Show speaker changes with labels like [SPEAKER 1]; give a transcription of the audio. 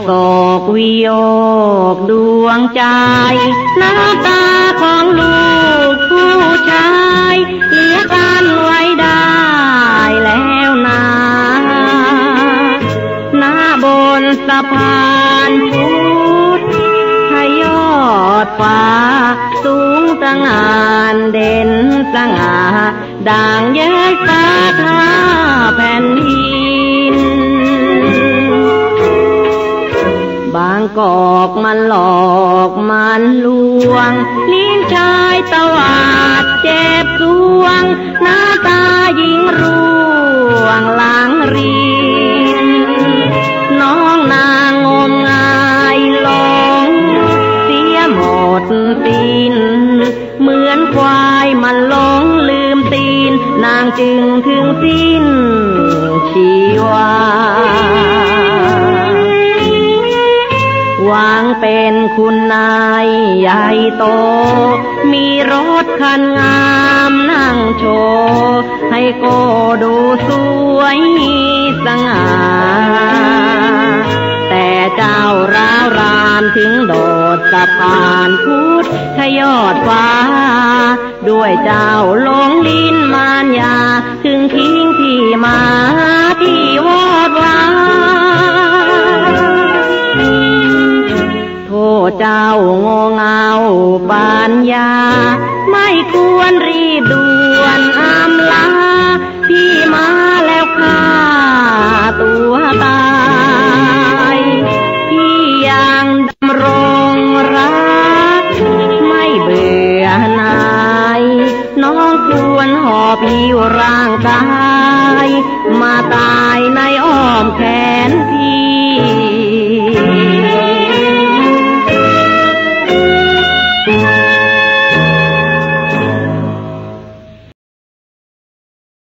[SPEAKER 1] โศกวิโยกดวงใจ น้ำตาของลูกผู้ชายเหลือกันไว้ได้แล้วนาหน้าบนสะพานพุทธทยอดฟ้า สูงสง่านเด่นสง่าด่างเย้ยฟ้าทา กอกมันหลอกมันลวง ลิ้นชายตวาดเจ็บสวง หน้าตาหญิงร่วงหลังรีนน้องนางงมงายหลง เสียหมดสิ้นเหมือนควายมันหลงลืมตีน นางจึงถึงสิ้นชีวา เป็นคุณนายใหญ่โต มีรถคันงามนั่งโชว์ให้โกดูสวยสง่า แต่เจ้าร้าวรานถึงโดดสะพานพุทธยอดฟ้า ด้วยเจ้าหลงลิ้นมารยาถึงทิ้ เจ้าโงเงาปานยา ไม่ควรรีบด่วนอำลา พี่มาแล้วค่าตัวตาย พี่ยังดำรงรัก ไม่เบื่อนายน้องควรหอบผิวร่างกาย มาตายในอ้อมแขน